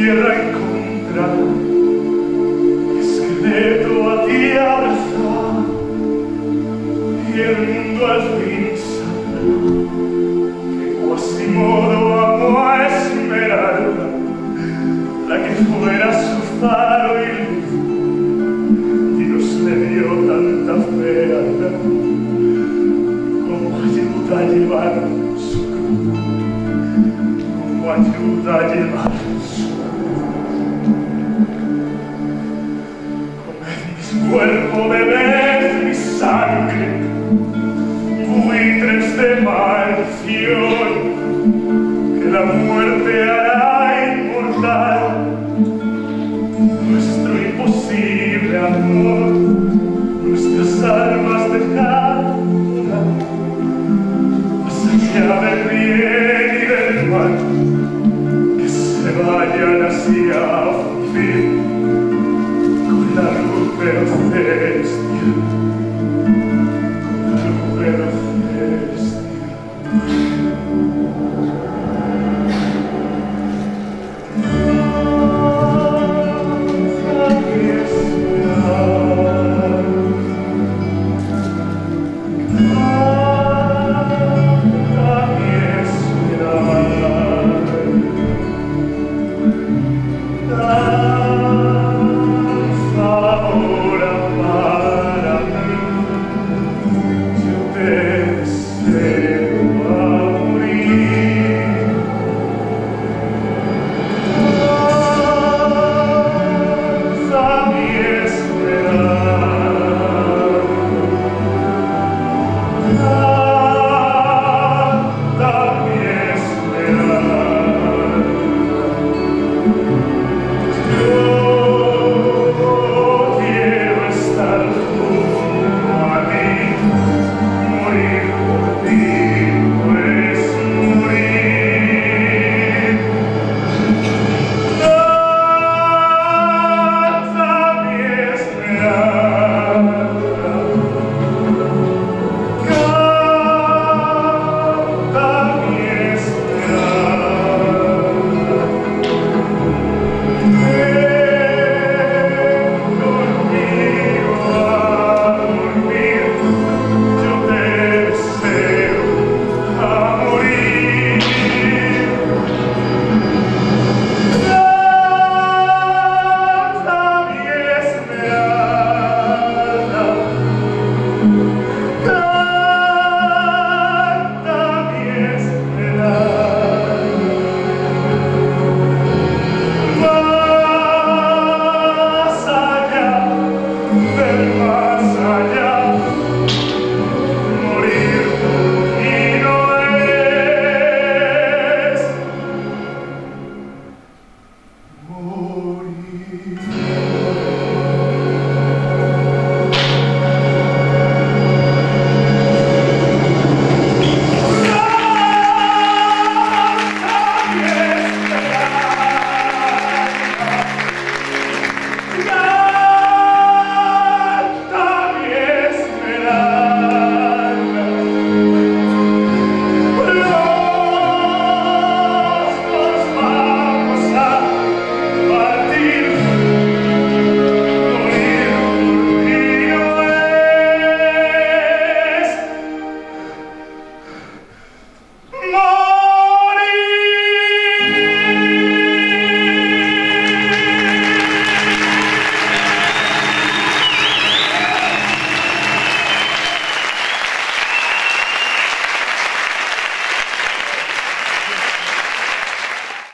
tierra encontrar es que meto a ti abrazar y el mundo al fin sabrá que Quasimodo amó a Esmeralda la que fuera su faro y luz Dios le dio tanta fe a la como ayuda a llevar su cruz como ayuda a llevar cuerpo, bebed mi sangre, buitres de maldición, que la muerte hará inmortal nuestro imposible amor, nuestras almas dejaron más allá del bien y del mal, que se vayan hacia fin Amen. Go!